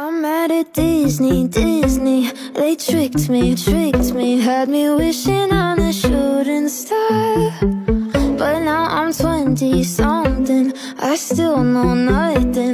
I'm mad at Disney, Disney. They tricked me, tricked me. Had me wishing on a shooting star. But now I'm 20-something I still know nothing.